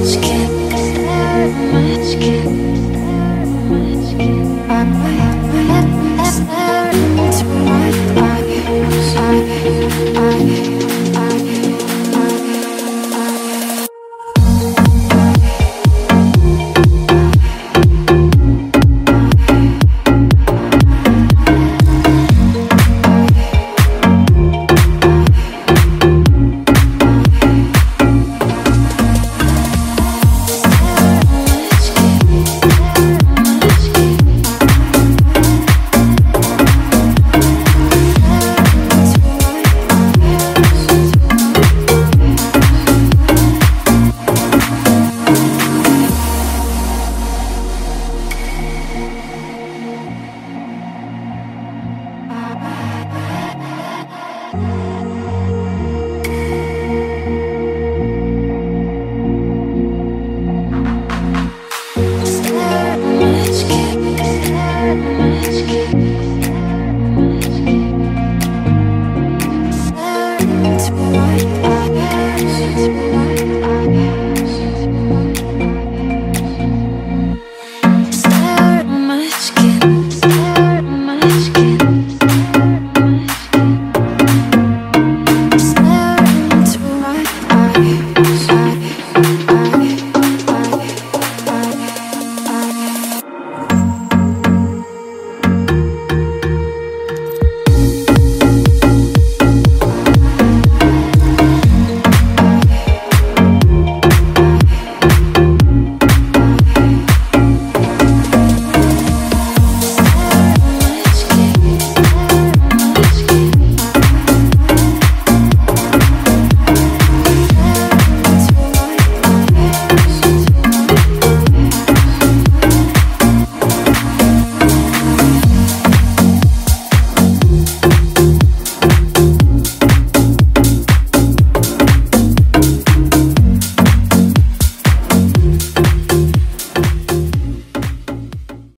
much care.